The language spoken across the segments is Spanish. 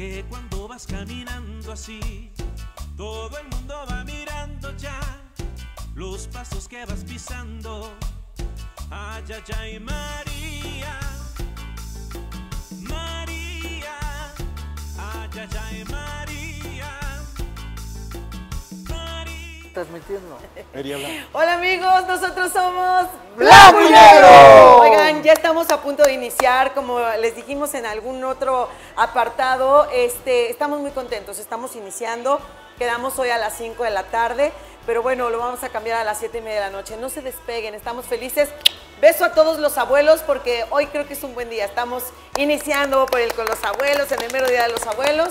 que cuando vas caminando así, todo el mundo va mirando ya los pasos que vas pisando. Ay, ay, ay, María, María, ay, ay, ay, María, María. Transmitiendo. Hola amigos, nosotros somos Blanco y Negro. Ya estamos a punto de iniciar, como les dijimos en algún otro apartado, este, estamos muy contentos, estamos iniciando, quedamos hoy a las 5 de la tarde, pero bueno, lo vamos a cambiar a las 7 y media de la noche. No se despeguen, estamos felices. Beso a todos los abuelos porque hoy creo que es un buen día. Estamos iniciando por el, con los abuelos, en el mero día de los abuelos.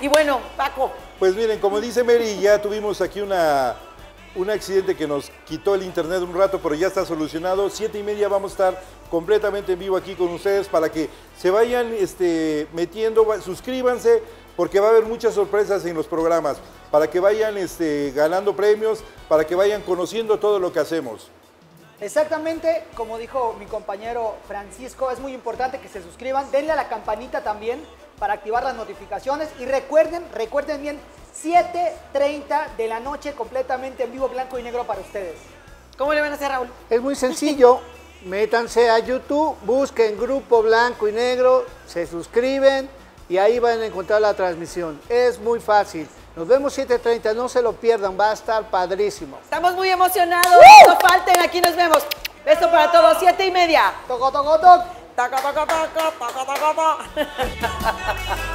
Y bueno, Paco, Pues miren, como dice Mary, ya tuvimos aquí una, un accidente que nos quitó el internet un rato, pero ya está solucionado. Siete y media vamos a estar completamente en vivo aquí con ustedes para que se vayan este, metiendo, suscríbanse, porque va a haber muchas sorpresas en los programas, para que vayan este, ganando premios, para que vayan conociendo todo lo que hacemos. Exactamente, como dijo mi compañero Francisco, es muy importante que se suscriban, denle a la campanita también para activar las notificaciones y recuerden, recuerden bien, 7.30 de la noche completamente en vivo, blanco y negro para ustedes. ¿cómo le van a hacer Raúl? Es muy sencillo. Métanse a YouTube, busquen Grupo Blanco y Negro, se suscriben y ahí van a encontrar la transmisión. Es muy fácil. Nos vemos 7.30, no se lo pierdan, va a estar padrísimo. Estamos muy emocionados, no falten, aquí nos vemos. Beso para todos, siete y media. Toco, toco, toc. Taca, taca, taca, taca, taca, taca.